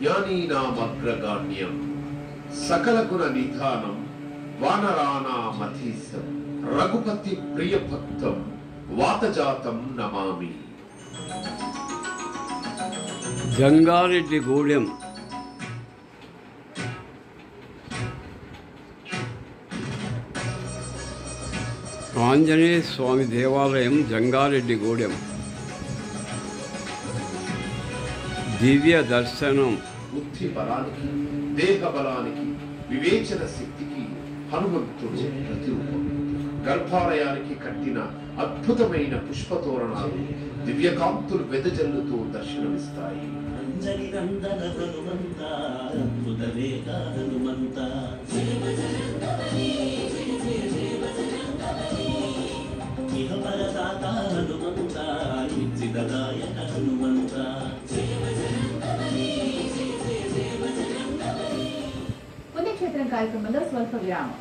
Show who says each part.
Speaker 1: జ్ఞానీనామగ్రగాణ్యం సకలకుల నిధానం వానరాణామధీశం రఘుపతి ప్రియభక్తం వాతజాతం నమామి.
Speaker 2: గంగారెడ్డి గూడెం. ఆంజనేయ స్వామి దేవాలయం జంగారెడ్డి దివ్య దర్శనం.
Speaker 1: బుద్ధి బలానికి దేహ బలానికి వివేచన శక్తికి హనుమంతుడు ప్రతిరూపం. గర్భాలయానికి కట్టిన అద్భుతమైన పుష్పతోరణాలు దివ్యకాంతులు వెదజల్లుతూ దర్శనమిస్తాయి.
Speaker 3: హనుమంత హనుమంత
Speaker 4: క్షేత్రం కార్యక్రమంలో స్వల్ప విరామం